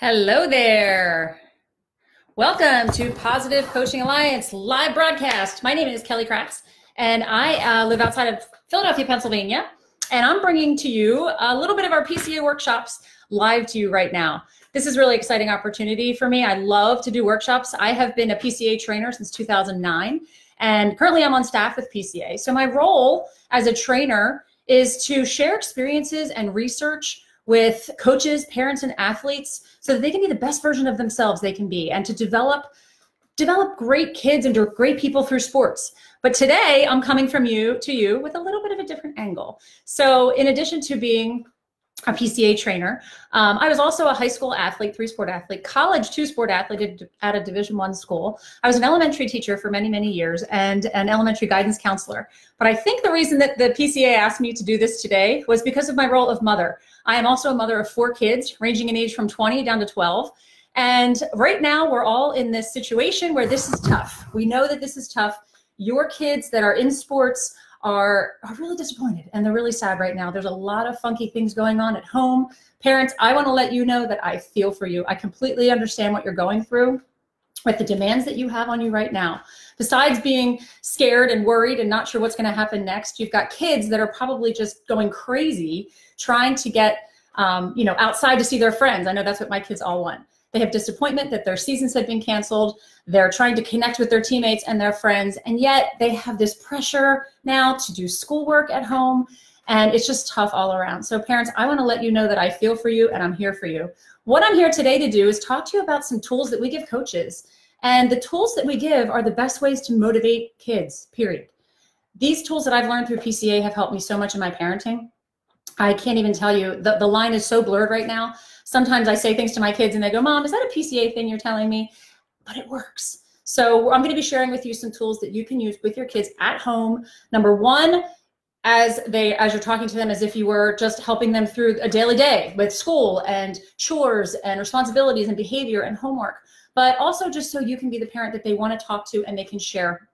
Hello there. Welcome to Positive Coaching Alliance live broadcast. My name is Kelly Kratz, and I uh, live outside of Philadelphia, Pennsylvania. And I'm bringing to you a little bit of our PCA workshops live to you right now. This is really exciting opportunity for me. I love to do workshops. I have been a PCA trainer since 2009, and currently I'm on staff with PCA. So my role as a trainer is to share experiences and research with coaches, parents, and athletes so that they can be the best version of themselves they can be and to develop develop great kids and great people through sports. But today I'm coming from you to you with a little bit of a different angle. So in addition to being a PCA trainer. Um, I was also a high school athlete, three sport athlete, college two sport athlete at a Division One school. I was an elementary teacher for many many years and an elementary guidance counselor. But I think the reason that the PCA asked me to do this today was because of my role of mother. I am also a mother of four kids, ranging in age from 20 down to 12. And right now, we're all in this situation where this is tough. We know that this is tough. Your kids that are in sports are, are really disappointed and they're really sad right now. There's a lot of funky things going on at home. Parents, I want to let you know that I feel for you. I completely understand what you're going through with the demands that you have on you right now. Besides being scared and worried and not sure what's going to happen next, you've got kids that are probably just going crazy trying to get um, you know outside to see their friends. I know that's what my kids all want. They have disappointment that their seasons have been canceled. They're trying to connect with their teammates and their friends, and yet they have this pressure now to do schoolwork at home, and it's just tough all around. So, parents, I want to let you know that I feel for you and I'm here for you. What I'm here today to do is talk to you about some tools that we give coaches. And the tools that we give are the best ways to motivate kids, period. These tools that I've learned through PCA have helped me so much in my parenting. I can't even tell you, the, the line is so blurred right now sometimes I say things to my kids and they go, Mom, is that a PCA thing you're telling me? But it works. So I'm going to be sharing with you some tools that you can use with your kids at home. Number one, as they as you're talking to them as if you were just helping them through a daily day with school and chores and responsibilities and behavior and homework but also just so you can be the parent that they want to talk to and they can share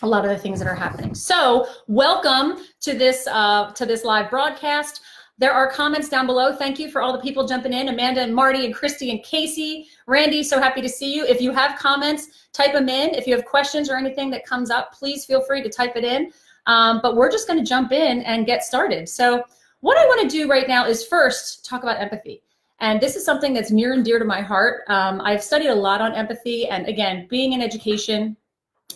a lot of the things that are happening so welcome to this uh, to this live broadcast there are comments down below. Thank you for all the people jumping in. Amanda and Marty and Christy and Casey. Randy, so happy to see you. If you have comments, type them in. If you have questions or anything that comes up, please feel free to type it in. Um, but we're just going to jump in and get started. So what I want to do right now is first talk about empathy. And this is something that's near and dear to my heart. Um, I've studied a lot on empathy. And again, being in education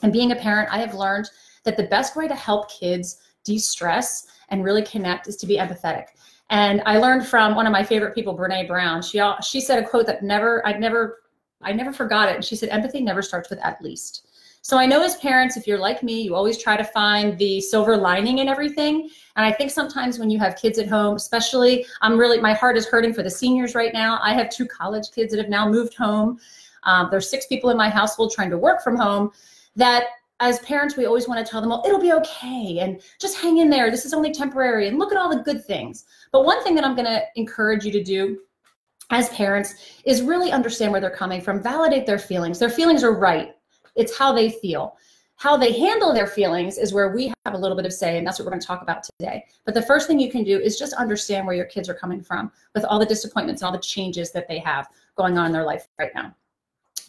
and being a parent, I have learned that the best way to help kids de-stress and really connect is to be empathetic. And I learned from one of my favorite people, Brene Brown. She she said a quote that never I'd never I never forgot it. And she said, "Empathy never starts with at least." So I know as parents, if you're like me, you always try to find the silver lining in everything. And I think sometimes when you have kids at home, especially, I'm really my heart is hurting for the seniors right now. I have two college kids that have now moved home. Um, there's six people in my household trying to work from home. That as parents, we always want to tell them, well, it'll be okay, and just hang in there. This is only temporary, and look at all the good things. But one thing that I'm going to encourage you to do as parents is really understand where they're coming from, validate their feelings. Their feelings are right, it's how they feel. How they handle their feelings is where we have a little bit of say, and that's what we're going to talk about today. But the first thing you can do is just understand where your kids are coming from with all the disappointments and all the changes that they have going on in their life right now.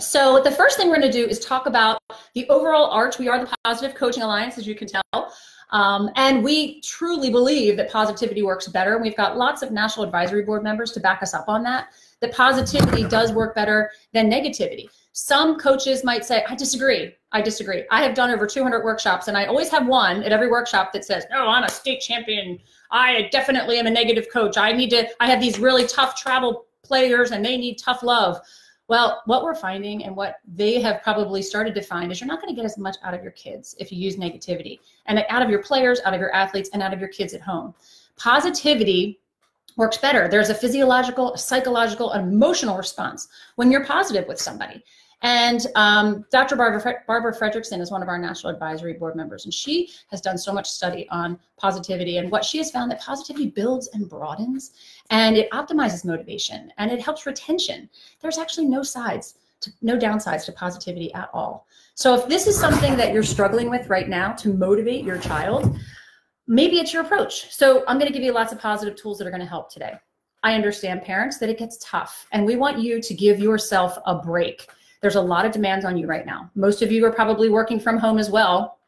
So the first thing we're going to do is talk about the overall arch. We are the Positive Coaching Alliance, as you can tell. Um, and we truly believe that positivity works better. We've got lots of National Advisory Board members to back us up on that, that positivity does work better than negativity. Some coaches might say, I disagree. I disagree. I have done over 200 workshops, and I always have one at every workshop that says, No, I'm a state champion. I definitely am a negative coach. I need to, I have these really tough travel players, and they need tough love. Well, what we're finding and what they have probably started to find is you're not going to get as much out of your kids if you use negativity and out of your players, out of your athletes, and out of your kids at home. Positivity works better. There's a physiological, psychological, emotional response when you're positive with somebody. And um, Dr. Barbara, Barbara Fredrickson is one of our National Advisory Board members, and she has done so much study on positivity. And what she has found that positivity builds and broadens, and it optimizes motivation, and it helps retention. There's actually no sides, to, no downsides to positivity at all. So if this is something that you're struggling with right now to motivate your child, maybe it's your approach. So I'm going to give you lots of positive tools that are going to help today. I understand parents that it gets tough and we want you to give yourself a break. There's a lot of demands on you right now. Most of you are probably working from home as well.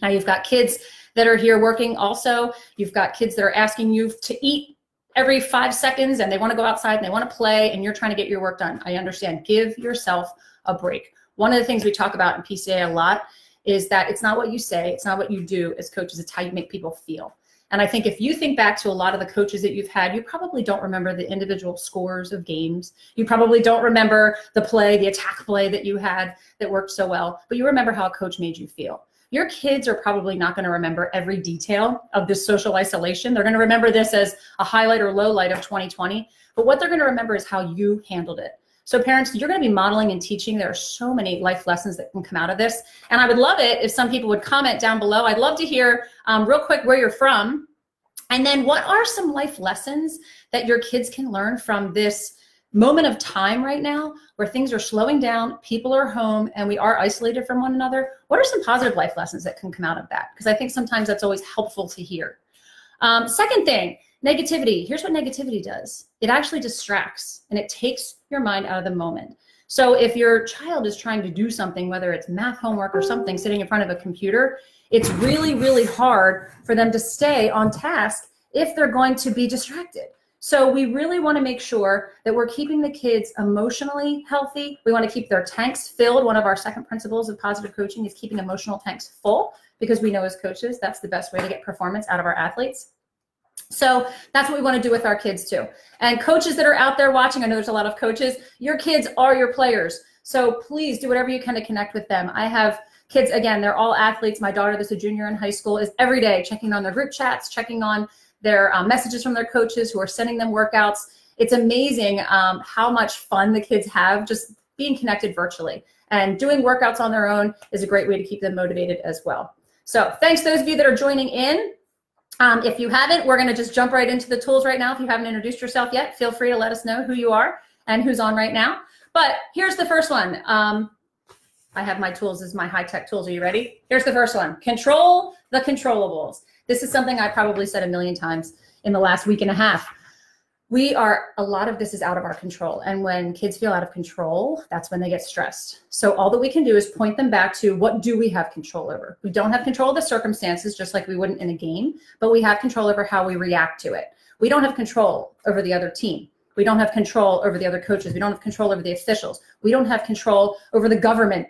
Now you've got kids that are here working also. You've got kids that are asking you to eat every five seconds and they want to go outside and they want to play and you're trying to get your work done. I understand. Give yourself a break. One of the things we talk about in PCA a lot is that it's not what you say, it's not what you do as coaches, it's how you make people feel. And I think if you think back to a lot of the coaches that you've had, you probably don't remember the individual scores of games. You probably don't remember the play, the attack play that you had that worked so well, but you remember how a coach made you feel. Your kids are probably not going to remember every detail of this social isolation. They're going to remember this as a highlight or low light of 2020. But what they're going to remember is how you handled it. So parents, you're going to be modeling and teaching. There are so many life lessons that can come out of this. And I would love it if some people would comment down below. I'd love to hear um, real quick where you're from. And then what are some life lessons that your kids can learn from this moment of time right now where things are slowing down, people are home, and we are isolated from one another? What are some positive life lessons that can come out of that? Because I think sometimes that's always helpful to hear. Um, second thing, negativity. Here's what negativity does it actually distracts and it takes your mind out of the moment. So if your child is trying to do something, whether it's math homework or something, sitting in front of a computer, it's really, really hard for them to stay on task if they're going to be distracted. So we really want to make sure that we're keeping the kids emotionally healthy. We want to keep their tanks filled. One of our second principles of positive coaching is keeping emotional tanks full because we know as coaches that's the best way to get performance out of our athletes. So that's what we want to do with our kids too. And coaches that are out there watching, I know there's a lot of coaches, your kids are your players. So please do whatever you can to connect with them. I have kids, again, they're all athletes. My daughter that's a junior in high school is every day checking on their group chats, checking on their um, messages from their coaches who are sending them workouts. It's amazing um, how much fun the kids have just being connected virtually. And doing workouts on their own is a great way to keep them motivated as well. So thanks those of you that are joining in. Um, if you haven't, we're going to just jump right into the tools right now. If you haven't introduced yourself yet, feel free to let us know who you are and who's on right now. But here's the first one. Um, I have my tools as my high-tech tools. Are you ready? Here's the first one. Control the controllables. This is something I probably said a million times in the last week and a half. We are, a lot of this is out of our control. And when kids feel out of control, that's when they get stressed. So all that we can do is point them back to what do we have control over? We don't have control of the circumstances, just like we wouldn't in a game, but we have control over how we react to it. We don't have control over the other team. We don't have control over the other coaches. We don't have control over the officials. We don't have control over the government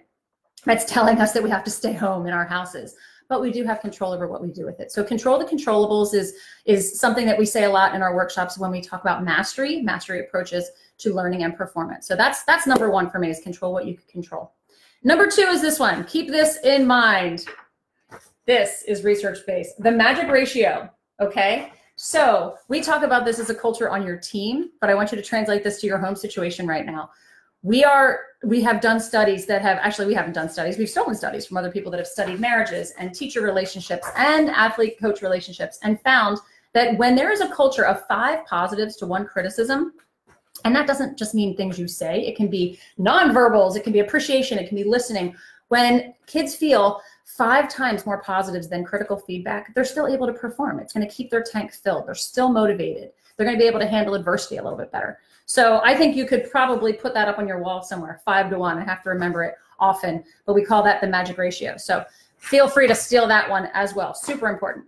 that's telling us that we have to stay home in our houses but we do have control over what we do with it. So control the controllables is, is something that we say a lot in our workshops when we talk about mastery, mastery approaches to learning and performance. So that's, that's number one for me is control what you can control. Number two is this one. Keep this in mind. This is research-based. The magic ratio, okay? So we talk about this as a culture on your team, but I want you to translate this to your home situation right now we are we have done studies that have actually we haven't done studies. We've stolen studies from other people that have studied marriages and teacher relationships and athlete coach relationships and found that when there is a culture of five positives to one criticism and that doesn't just mean things you say it can be nonverbals it can be appreciation it can be listening. When kids feel five times more positives than critical feedback they're still able to perform. It's going to keep their tank filled. They're still motivated. They're going to be able to handle adversity a little bit better so I think you could probably put that up on your wall somewhere, five to one. I have to remember it often, but we call that the magic ratio. So feel free to steal that one as well. Super important.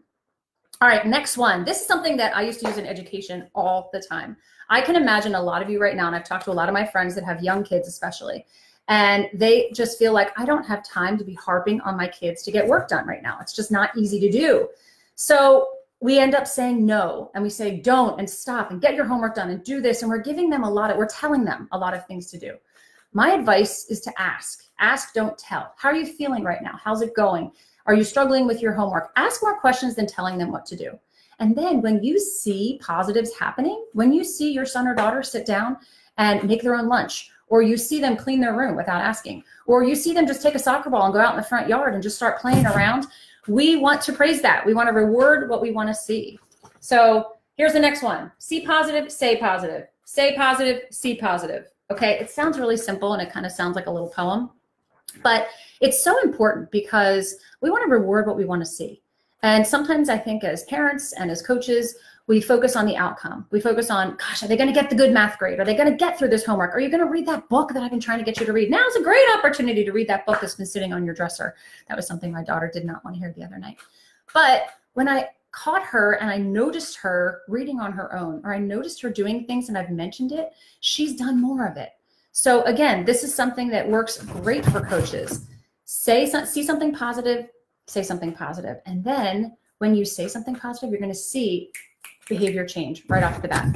All right, next one. This is something that I used to use in education all the time. I can imagine a lot of you right now, and I've talked to a lot of my friends that have young kids especially, and they just feel like I don't have time to be harping on my kids to get work done right now. It's just not easy to do. So we end up saying no and we say don't and stop and get your homework done and do this and we're giving them a lot of we're telling them a lot of things to do. My advice is to ask. Ask don't tell. How are you feeling right now? How's it going? Are you struggling with your homework? Ask more questions than telling them what to do. And then when you see positives happening when you see your son or daughter sit down and make their own lunch or you see them clean their room without asking or you see them just take a soccer ball and go out in the front yard and just start playing around we want to praise that. We want to reward what we want to see. So here's the next one. See positive, say positive. Say positive, see positive. Okay, it sounds really simple and it kind of sounds like a little poem, but it's so important because we want to reward what we want to see. And sometimes I think as parents and as coaches, we focus on the outcome. We focus on, gosh, are they going to get the good math grade? Are they going to get through this homework? Are you going to read that book that I've been trying to get you to read? Now's a great opportunity to read that book that's been sitting on your dresser. That was something my daughter did not want to hear the other night. But when I caught her and I noticed her reading on her own, or I noticed her doing things and I've mentioned it, she's done more of it. So again, this is something that works great for coaches. Say see something positive, say something positive, and then when you say something positive, you're going to see behavior change right off the bat.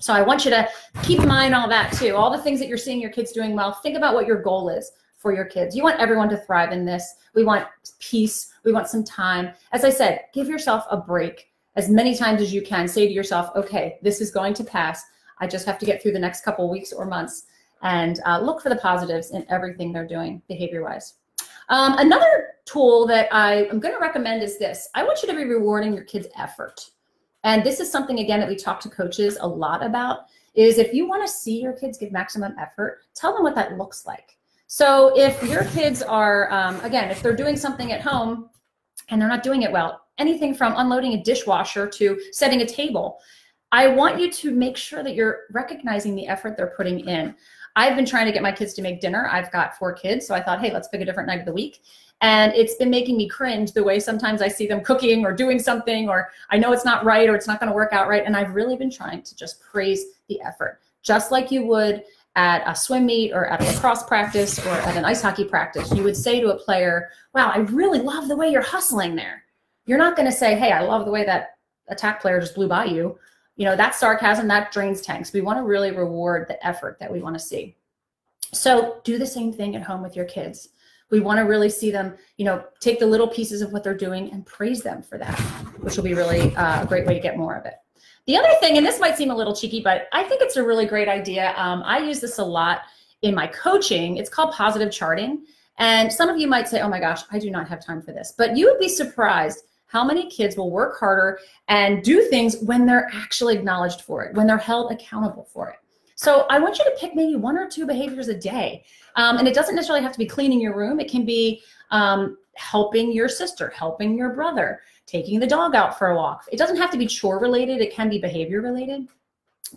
So I want you to keep in mind all that too. All the things that you're seeing your kids doing well, think about what your goal is for your kids. You want everyone to thrive in this. We want peace. We want some time. As I said, give yourself a break as many times as you can. Say to yourself, okay, this is going to pass. I just have to get through the next couple weeks or months and uh, look for the positives in everything they're doing behavior wise. Um, another tool that I am going to recommend is this. I want you to be rewarding your kids' effort. And this is something, again, that we talk to coaches a lot about, is if you want to see your kids give maximum effort, tell them what that looks like. So if your kids are, um, again, if they're doing something at home and they're not doing it well, anything from unloading a dishwasher to setting a table, I want you to make sure that you're recognizing the effort they're putting in. I've been trying to get my kids to make dinner. I've got four kids, so I thought, hey, let's pick a different night of the week. And it's been making me cringe the way sometimes I see them cooking or doing something, or I know it's not right or it's not going to work out right. And I've really been trying to just praise the effort, just like you would at a swim meet or at a lacrosse practice or at an ice hockey practice. You would say to a player, wow, I really love the way you're hustling there. You're not going to say, hey, I love the way that attack player just blew by you you know, that sarcasm, that drains tanks. We want to really reward the effort that we want to see. So do the same thing at home with your kids. We want to really see them, you know, take the little pieces of what they're doing and praise them for that, which will be really uh, a great way to get more of it. The other thing, and this might seem a little cheeky, but I think it's a really great idea. Um, I use this a lot in my coaching. It's called positive charting. And some of you might say, oh my gosh, I do not have time for this. But you would be surprised how many kids will work harder and do things when they're actually acknowledged for it, when they're held accountable for it. So I want you to pick maybe one or two behaviors a day. Um, and it doesn't necessarily have to be cleaning your room. It can be um, helping your sister, helping your brother, taking the dog out for a walk. It doesn't have to be chore related. It can be behavior related.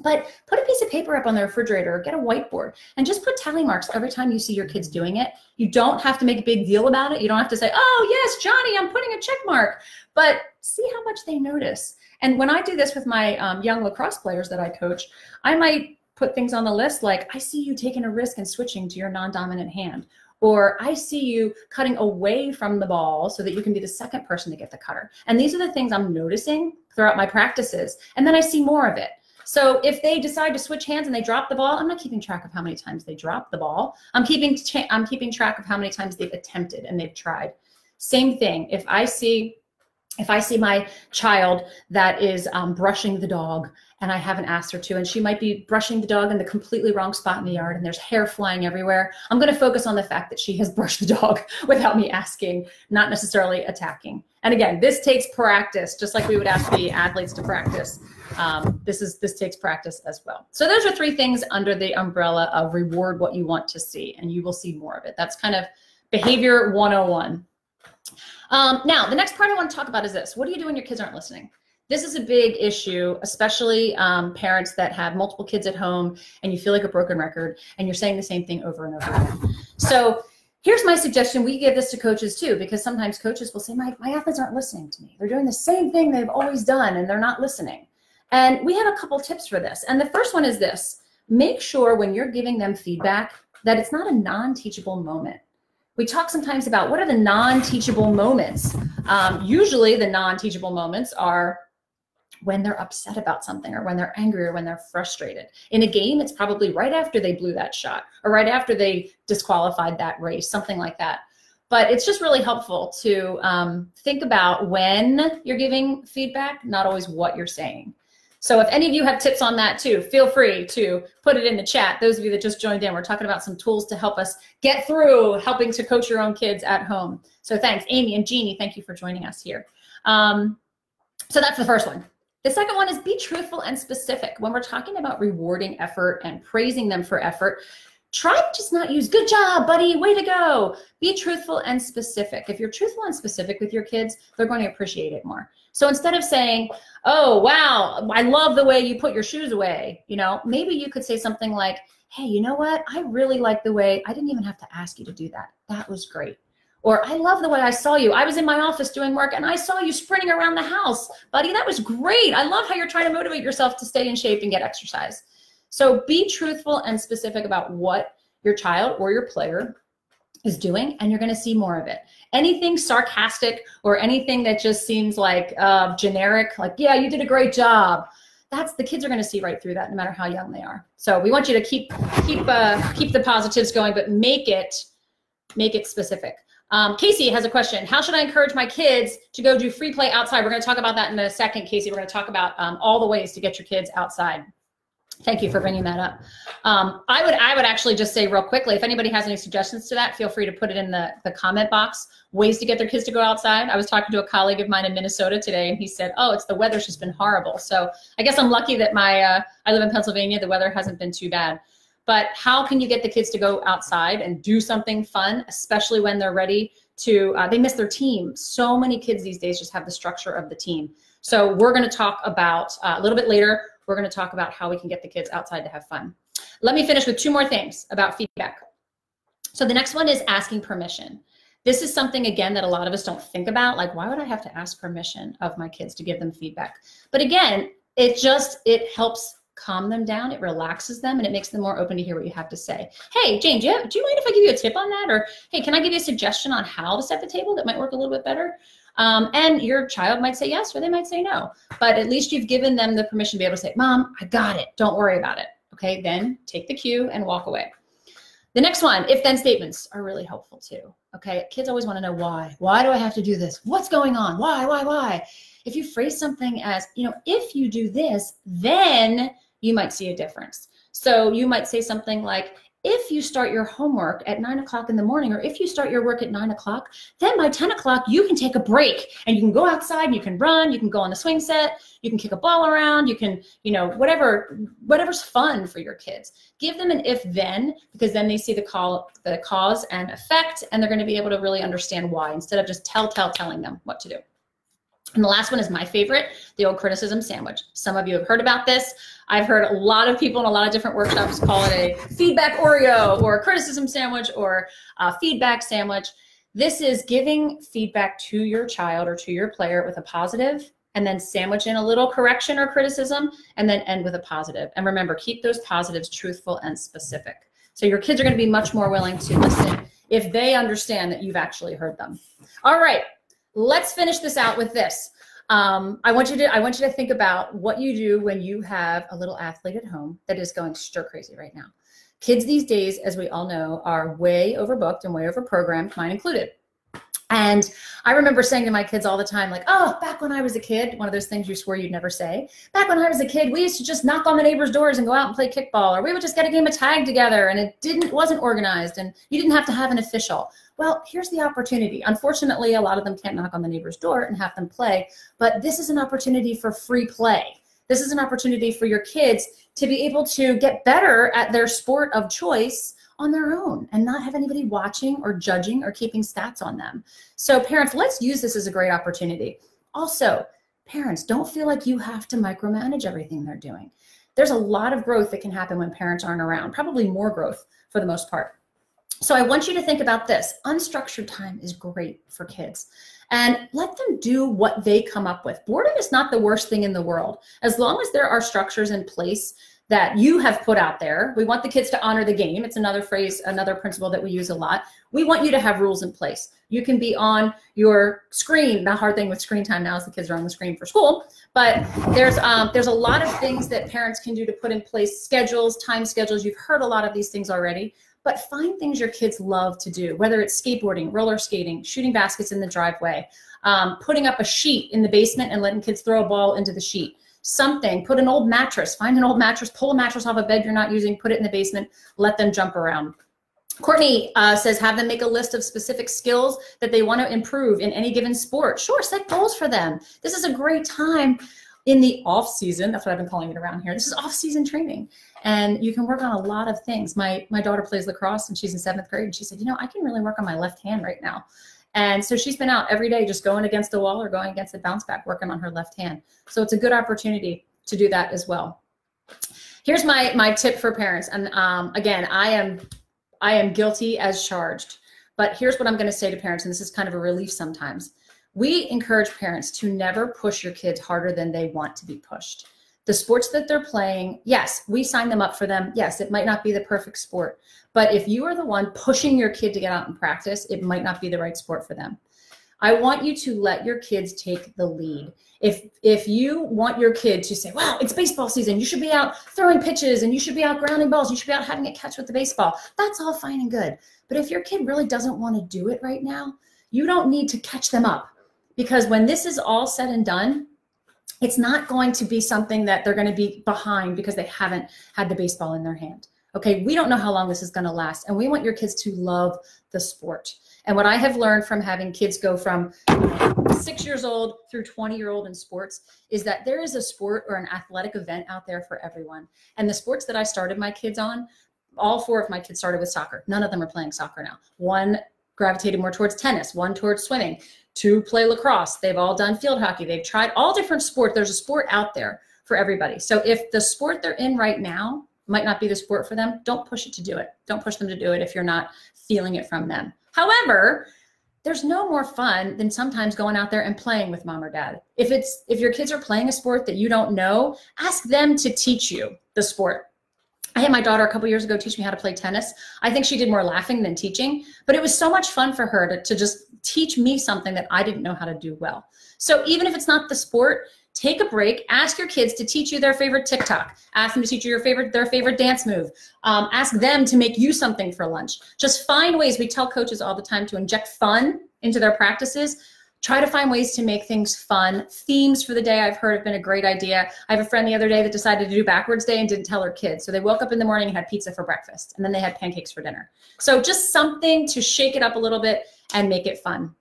But put a piece of paper up on the refrigerator or get a whiteboard and just put tally marks every time you see your kids doing it. You don't have to make a big deal about it. You don't have to say, oh, yes, Johnny, I'm putting a check mark. But see how much they notice. And when I do this with my um, young lacrosse players that I coach, I might put things on the list like, I see you taking a risk and switching to your non dominant hand. Or I see you cutting away from the ball so that you can be the second person to get the cutter. And these are the things I'm noticing throughout my practices. And then I see more of it. So if they decide to switch hands and they drop the ball, I'm not keeping track of how many times they dropped the ball. I'm keeping I'm keeping track of how many times they've attempted and they've tried. Same thing. If I see if I see my child that is um, brushing the dog and I haven't asked her to, and she might be brushing the dog in the completely wrong spot in the yard and there's hair flying everywhere, I'm going to focus on the fact that she has brushed the dog without me asking, not necessarily attacking. And again, this takes practice, just like we would ask the athletes to practice um, this is this takes practice as well. So those are three things under the umbrella of reward what you want to see, and you will see more of it. That's kind of behavior 101. Um, now, the next part I want to talk about is this. What do you do when your kids aren't listening? This is a big issue, especially um, parents that have multiple kids at home and you feel like a broken record and you're saying the same thing over and over again. So here's my suggestion. We give this to coaches too, because sometimes coaches will say, my, my athletes aren't listening to me. They're doing the same thing they've always done and they're not listening. And we have a couple tips for this. And the first one is this make sure when you're giving them feedback that it's not a non teachable moment. We talk sometimes about what are the non teachable moments. Um, usually, the non teachable moments are when they're upset about something or when they're angry or when they're frustrated. In a game, it's probably right after they blew that shot or right after they disqualified that race, something like that. But it's just really helpful to um, think about when you're giving feedback, not always what you're saying. So if any of you have tips on that too, feel free to put it in the chat. Those of you that just joined in, we're talking about some tools to help us get through helping to coach your own kids at home. So thanks, Amy and Jeannie. Thank you for joining us here. Um, so that's the first one. The second one is be truthful and specific. When we're talking about rewarding effort and praising them for effort, try to just not use good job, buddy, way to go. Be truthful and specific. If you're truthful and specific with your kids, they're going to appreciate it more. So instead of saying, oh, wow, I love the way you put your shoes away, you know, maybe you could say something like, hey, you know what? I really like the way I didn't even have to ask you to do that. That was great. Or I love the way I saw you. I was in my office doing work and I saw you sprinting around the house. Buddy, that was great. I love how you're trying to motivate yourself to stay in shape and get exercise. So be truthful and specific about what your child or your player is doing, and you're going to see more of it. Anything sarcastic or anything that just seems like uh, generic, like, yeah, you did a great job. That's the kids are going to see right through that, no matter how young they are. So we want you to keep keep uh, keep the positives going, but make it make it specific. Um, Casey has a question. How should I encourage my kids to go do free play outside? We're going to talk about that in a second, Casey. We're going to talk about um, all the ways to get your kids outside. Thank you for bringing that up. Um, I would I would actually just say real quickly, if anybody has any suggestions to that, feel free to put it in the, the comment box. Ways to get their kids to go outside. I was talking to a colleague of mine in Minnesota today, and he said, "Oh, it's the weather's just been horrible." So I guess I'm lucky that my uh, I live in Pennsylvania. The weather hasn't been too bad. But how can you get the kids to go outside and do something fun, especially when they're ready to? Uh, they miss their team. So many kids these days just have the structure of the team. So we're going to talk about uh, a little bit later we're going to talk about how we can get the kids outside to have fun. Let me finish with two more things about feedback. So the next one is asking permission. This is something, again, that a lot of us don't think about. Like, why would I have to ask permission of my kids to give them feedback? But again, it just, it helps calm them down, it relaxes them, and it makes them more open to hear what you have to say. Hey, Jane, do you, have, do you mind if I give you a tip on that? Or, hey, can I give you a suggestion on how to set the table that might work a little bit better? Um, and your child might say yes or they might say no. But at least you've given them the permission to be able to say, Mom, I got it. Don't worry about it. Okay, then take the cue and walk away. The next one, if then statements are really helpful too. Okay, kids always want to know why. Why do I have to do this? What's going on? Why, why, why? If you phrase something as, you know, if you do this, then you might see a difference. So you might say something like, if you start your homework at nine o'clock in the morning, or if you start your work at nine o'clock, then by 10 o'clock, you can take a break and you can go outside and you can run, you can go on the swing set, you can kick a ball around, you can, you know, whatever, whatever's fun for your kids. Give them an if then, because then they see the call, the cause and effect, and they're going to be able to really understand why instead of just tell, tell, telling them what to do. And the last one is my favorite, the old criticism sandwich. Some of you have heard about this. I've heard a lot of people in a lot of different workshops call it a feedback Oreo or a criticism sandwich or a feedback sandwich. This is giving feedback to your child or to your player with a positive and then sandwich in a little correction or criticism and then end with a positive. And remember, keep those positives truthful and specific. So your kids are going to be much more willing to listen if they understand that you've actually heard them. All right, let's finish this out with this. Um, I want you to I want you to think about what you do when you have a little athlete at home that is going stir crazy right now. Kids these days, as we all know, are way overbooked and way overprogrammed, mine included. And I remember saying to my kids all the time, like, oh, back when I was a kid, one of those things you swore you'd never say. Back when I was a kid, we used to just knock on the neighbors' doors and go out and play kickball, or we would just get a game of tag together and it didn't wasn't organized and you didn't have to have an official. Well, here's the opportunity. Unfortunately, a lot of them can't knock on the neighbor's door and have them play, but this is an opportunity for free play. This is an opportunity for your kids to be able to get better at their sport of choice on their own and not have anybody watching or judging or keeping stats on them. So parents, let's use this as a great opportunity. Also, parents, don't feel like you have to micromanage everything they're doing. There's a lot of growth that can happen when parents aren't around, probably more growth for the most part. So I want you to think about this. Unstructured time is great for kids. And let them do what they come up with. Boredom is not the worst thing in the world. As long as there are structures in place that you have put out there. We want the kids to honor the game. It's another phrase, another principle that we use a lot. We want you to have rules in place. You can be on your screen. The hard thing with screen time now is the kids are on the screen for school, but there's um, there's a lot of things that parents can do to put in place schedules, time schedules. You've heard a lot of these things already, but find things your kids love to do, whether it's skateboarding, roller skating, shooting baskets in the driveway, um, putting up a sheet in the basement and letting kids throw a ball into the sheet something, put an old mattress, find an old mattress, pull a mattress off a bed you're not using, put it in the basement, let them jump around. Courtney uh, says, have them make a list of specific skills that they want to improve in any given sport. Sure, set goals for them. This is a great time in the off season, that's what I've been calling it around here. This is off season training. And you can work on a lot of things. My my daughter plays lacrosse and she's in seventh grade. And she said, you know, I can really work on my left hand right now. And so she's been out every day just going against the wall or going against the bounce back, working on her left hand. So it's a good opportunity to do that as well. Here's my my tip for parents. And um, again, I am I am guilty as charged. But here's what I'm going to say to parents, and this is kind of a relief sometimes. We encourage parents to never push your kids harder than they want to be pushed. The sports that they're playing, yes, we sign them up for them. Yes, it might not be the perfect sport, but if you are the one pushing your kid to get out and practice, it might not be the right sport for them. I want you to let your kids take the lead. If if you want your kid to say, "Wow, it's baseball season. You should be out throwing pitches and you should be out grounding balls. You should be out having a catch with the baseball." That's all fine and good. But if your kid really doesn't want to do it right now, you don't need to catch them up. Because when this is all said and done, it's not going to be something that they're going to be behind because they haven't had the baseball in their hand. Okay, we don't know how long this is going to last, and we want your kids to love the sport. And what I have learned from having kids go from six years old through 20 year old in sports is that there is a sport or an athletic event out there for everyone. And the sports that I started my kids on, all four of my kids started with soccer. None of them are playing soccer now. One gravitated more towards tennis, one towards swimming, two play lacrosse. They've all done field hockey. They've tried all different sports. There's a sport out there for everybody. So if the sport they're in right now might not be the sport for them, don't push it to do it. Don't push them to do it if you're not feeling it from them. However, there's no more fun than sometimes going out there and playing with mom or dad. If it's if your kids are playing a sport that you don't know, ask them to teach you the sport. I had my daughter a couple years ago teach me how to play tennis. I think she did more laughing than teaching, but it was so much fun for her to, to just teach me something that I didn't know how to do well. So even if it's not the sport, take a break ask your kids to teach you their favorite tiktok ask them to teach you your favorite their favorite dance move um, ask them to make you something for lunch just find ways we tell coaches all the time to inject fun into their practices try to find ways to make things fun. Themes for the day i've heard have been a great idea. I have a friend the other day that decided to do backwards day and didn't tell her kids. So they woke up in the morning and had pizza for breakfast and then they had pancakes for dinner. So just something to shake it up a little bit and make it fun.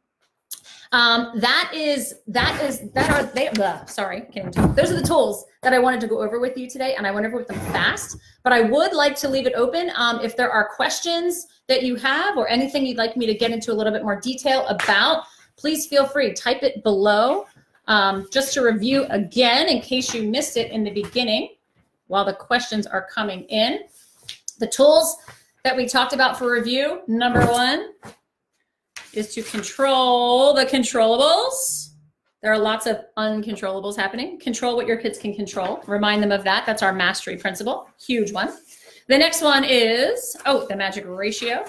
Um, that is that is that are they blah, sorry can't talk. those are the tools that i wanted to go over with you today and i went over with them fast but i would like to leave it open um, if there are questions that you have or anything you'd like me to get into a little bit more detail about please feel free type it below um, just to review again in case you missed it in the beginning while the questions are coming in the tools that we talked about for review number one is to control the controllables. There are lots of uncontrollables happening. Control what your kids can control. Remind them of that. That's our mastery principle. Huge one. The next one is, oh, the magic ratio.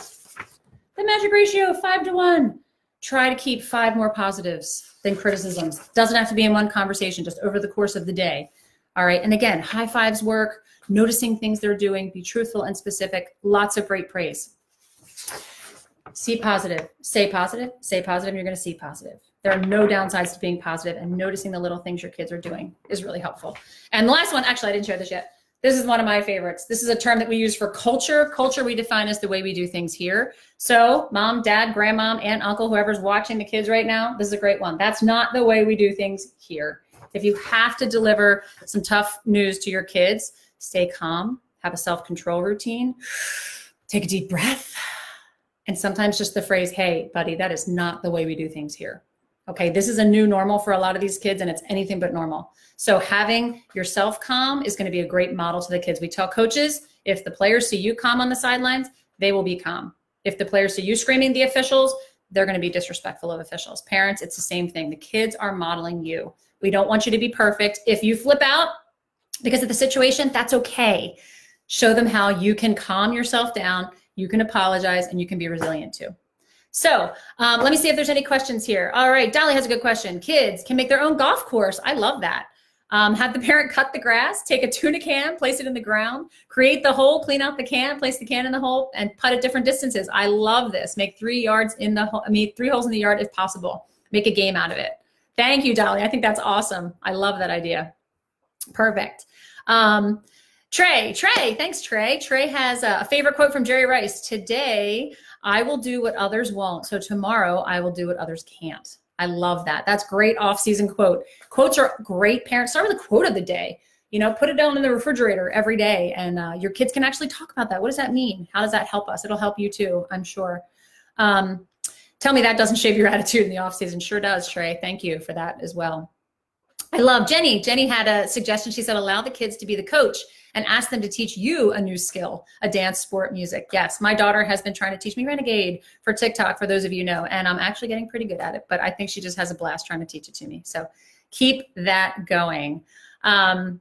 The magic ratio, five to one. Try to keep five more positives than criticisms. Doesn't have to be in one conversation, just over the course of the day. All right. And again, high fives work, noticing things they're doing, be truthful and specific, lots of great praise see positive, say positive, say positive, you're going to see positive. There are no downsides to being positive and noticing the little things your kids are doing is really helpful. And the last one, actually, I didn't share this yet. This is one of my favorites. This is a term that we use for culture. Culture we define as the way we do things here. So, mom, dad, grandmom, aunt, uncle, whoever's watching the kids right now, this is a great one. That's not the way we do things here. If you have to deliver some tough news to your kids, stay calm, have a self control routine, take a deep breath and sometimes just the phrase, hey, buddy, that is not the way we do things here. Okay, this is a new normal for a lot of these kids, and it's anything but normal. So, having yourself calm is going to be a great model to the kids. We tell coaches if the players see you calm on the sidelines, they will be calm. If the players see you screaming the officials, they're going to be disrespectful of officials. Parents, it's the same thing. The kids are modeling you. We don't want you to be perfect. If you flip out because of the situation, that's okay. Show them how you can calm yourself down you can apologize and you can be resilient too. So um, let me see if there's any questions here. All right, Dolly has a good question. Kids can make their own golf course. I love that. Um, have the parent cut the grass, take a tuna can, place it in the ground, create the hole, clean out the can, place the can in the hole, and putt at different distances. I love this. Make three yards in the hole. I mean, three holes in the yard if possible. Make a game out of it. Thank you, Dolly. I think that's awesome. I love that idea. Perfect. Um, Trey, Trey, thanks, Trey. Trey has a favorite quote from Jerry Rice. Today, I will do what others won't. So tomorrow, I will do what others can't. I love that. That's great off-season quote. Quotes are great. Parents start with a quote of the day. You know, put it down in the refrigerator every day, and uh, your kids can actually talk about that. What does that mean? How does that help us? It'll help you too, I'm sure. Um, tell me that doesn't shape your attitude in the off season. Sure does, Trey. Thank you for that as well. I love Jenny. Jenny had a suggestion. She said, allow the kids to be the coach and ask them to teach you a new skill, a dance, sport, music. Yes, my daughter has been trying to teach me Renegade for TikTok, for those of you know, and I'm actually getting pretty good at it, but I think she just has a blast trying to teach it to me. So keep that going. Um,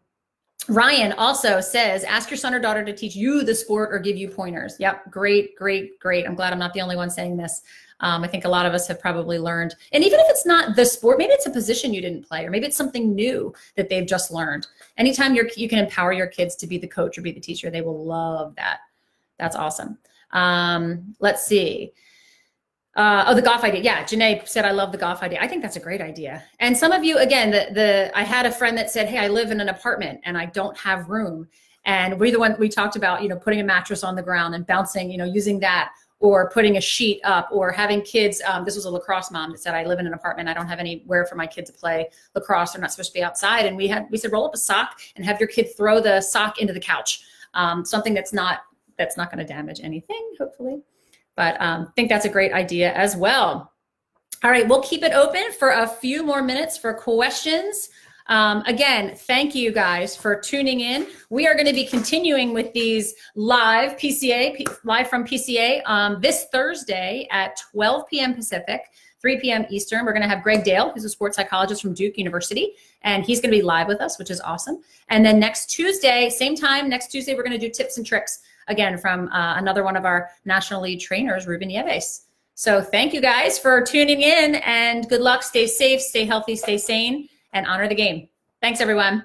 Ryan also says, ask your son or daughter to teach you the sport or give you pointers. Yep, great, great, great. I'm glad I'm not the only one saying this. Um, I think a lot of us have probably learned, and even if it's not the sport, maybe it's a position you didn't play, or maybe it's something new that they've just learned. Anytime you're, you can empower your kids to be the coach or be the teacher, they will love that. That's awesome. Um, let's see. Uh, oh, the golf idea. Yeah, Janae said, I love the golf idea. I think that's a great idea. And some of you, again, the, the I had a friend that said, hey, I live in an apartment and I don't have room. And we the one we talked about, you know, putting a mattress on the ground and bouncing, you know, using that or putting a sheet up or having kids. Um, this was a lacrosse mom that said, I live in an apartment. I don't have anywhere for my kid to play lacrosse. They're not supposed to be outside. And we had, we said, roll up a sock and have your kid throw the sock into the couch. Um, something that's not, that's not going to damage anything, hopefully. But um, I think that's a great idea as well. All right, we'll keep it open for a few more minutes for questions. Um, again, thank you guys for tuning in. We are going to be continuing with these live PCA, P live from PCA um, this Thursday at 12 p.m. Pacific. 3 p.m. Eastern. We're going to have Greg Dale, who's a sports psychologist from Duke University, and he's going to be live with us, which is awesome. And then next Tuesday, same time, next Tuesday, we're going to do tips and tricks again from uh, another one of our national lead trainers, Ruben Nieves. So thank you guys for tuning in and good luck. Stay safe, stay healthy, stay sane, and honor the game. Thanks, everyone.